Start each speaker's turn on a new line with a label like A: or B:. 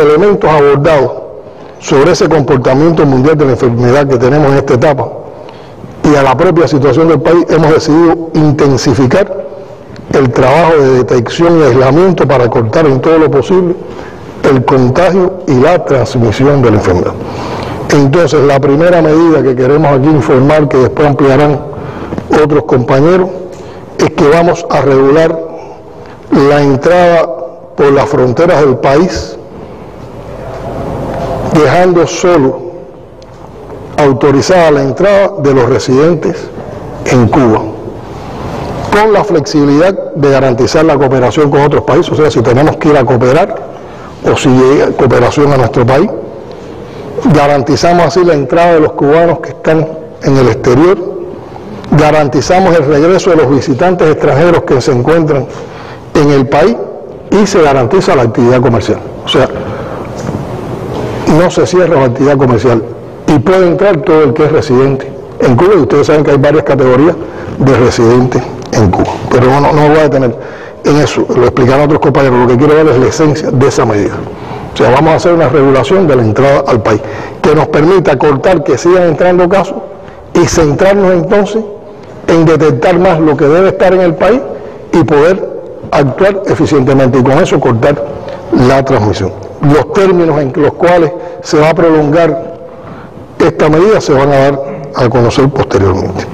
A: elementos abordados sobre ese comportamiento mundial de la enfermedad que tenemos en esta etapa y a la propia situación del país, hemos decidido intensificar el trabajo de detección y aislamiento para cortar en todo lo posible el contagio y la transmisión de la enfermedad. Entonces, la primera medida que queremos aquí informar, que después ampliarán otros compañeros, es que vamos a regular la entrada por las fronteras del país, dejando solo autorizada la entrada de los residentes en Cuba, con la flexibilidad de garantizar la cooperación con otros países, o sea, si tenemos que ir a cooperar o si llega cooperación a nuestro país, garantizamos así la entrada de los cubanos que están en el exterior, garantizamos el regreso de los visitantes extranjeros que se encuentran en el país y se garantiza la actividad comercial. O sea, no se cierra la actividad comercial y puede entrar todo el que es residente en Cuba y ustedes saben que hay varias categorías de residentes en Cuba. Pero no, no, voy a detener en eso, lo explicarán otros compañeros, lo que quiero ver es la esencia de esa medida. O sea, vamos a hacer una regulación de la entrada al país que nos permita cortar que sigan entrando casos y centrarnos entonces en detectar más lo que debe estar en el país y poder actuar eficientemente y con eso cortar la transmisión. Los términos en los cuales se va a prolongar esta medida se van a dar a conocer posteriormente.